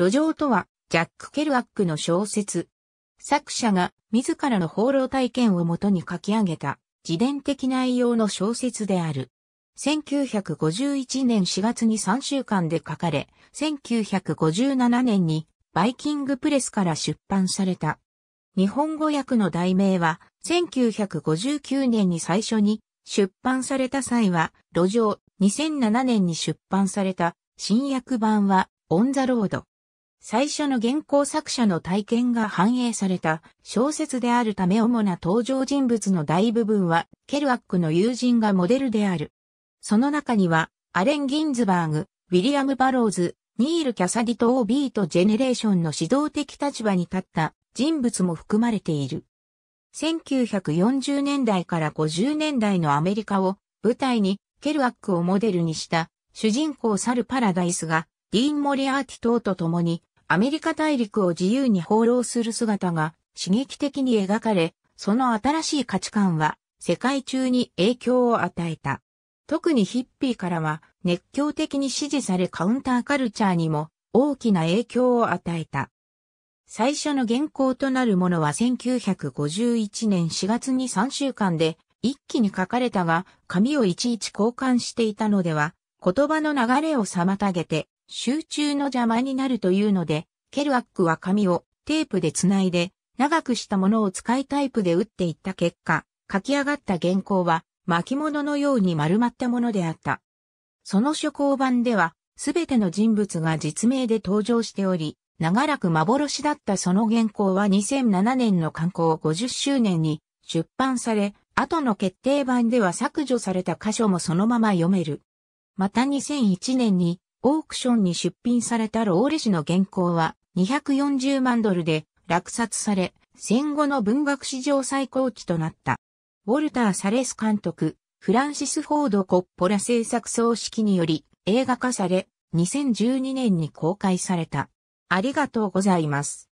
路上とは、ジャック・ケルアックの小説。作者が自らの放浪体験をもとに書き上げた自伝的内容の小説である。1951年4月に3週間で書かれ、1957年にバイキングプレスから出版された。日本語訳の題名は、1959年に最初に出版された際は、路上、2007年に出版された新訳版は、オンザロード。最初の原稿作者の体験が反映された小説であるため主な登場人物の大部分はケルアックの友人がモデルである。その中にはアレン・ギンズバーグ、ウィリアム・バローズ、ニール・キャサディとオービート・ジェネレーションの指導的立場に立った人物も含まれている。1940年代から50年代のアメリカを舞台にケルアックをモデルにした主人公サル・パラダイスがディーン・モリアーティ等と共にアメリカ大陸を自由に放浪する姿が刺激的に描かれ、その新しい価値観は世界中に影響を与えた。特にヒッピーからは熱狂的に支持されカウンターカルチャーにも大きな影響を与えた。最初の原稿となるものは1951年4月に3週間で一気に書かれたが、紙をいちいち交換していたのでは、言葉の流れを妨げて集中の邪魔になるというので、ケルアックは紙をテープで繋いで、長くしたものを使いタイプで打っていった結果、書き上がった原稿は巻物のように丸まったものであった。その初稿版では、すべての人物が実名で登場しており、長らく幻だったその原稿は2007年の刊行50周年に出版され、後の決定版では削除された箇所もそのまま読める。また2001年にオークションに出品されたローレ氏の原稿は240万ドルで落札され、戦後の文学史上最高値となった。ウォルター・サレス監督、フランシス・フォード・コッポラ制作総指揮により映画化され、2012年に公開された。ありがとうございます。